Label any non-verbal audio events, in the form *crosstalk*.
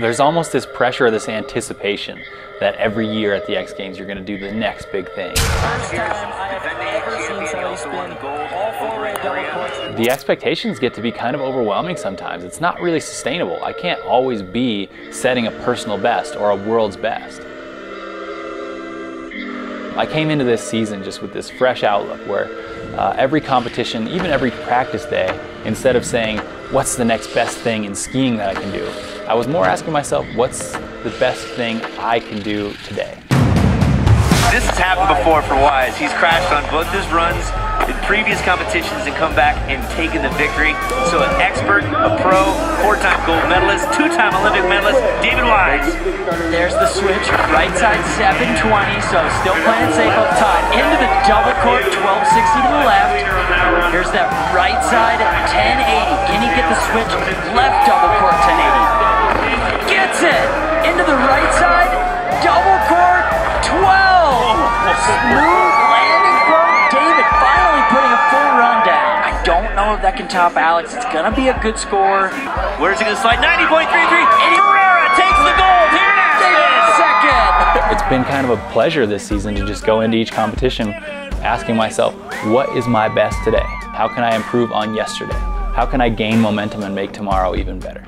There's almost this pressure, this anticipation that every year at the X Games you're going to do the next big thing. The expectations get to be kind of overwhelming sometimes. It's not really sustainable. I can't always be setting a personal best or a world's best. I came into this season just with this fresh outlook where uh, every competition, even every practice day, instead of saying, what's the next best thing in skiing that I can do, I was more asking myself, what's the best thing I can do today? This has happened before for Wise. He's crashed on both his runs in previous competitions and come back and taken the victory. So an expert, a pro, four-time gold medalist, two-time Olympic medalist, David Wise. There's the switch, right side 720, so still playing safe up top. Into the double cork, 1260 to the left. Here's that right side, 1080. Can he get the switch? Left double cork 1080. Smooth landing from David, finally putting a full run down. I don't know if that can top Alex. It's gonna be a good score. Where's he gonna slide? 90.33, and Ferreira takes the gold here in David second! *laughs* It's been kind of a pleasure this season to just go into each competition asking myself, what is my best today? How can I improve on yesterday? How can I gain momentum and make tomorrow even better?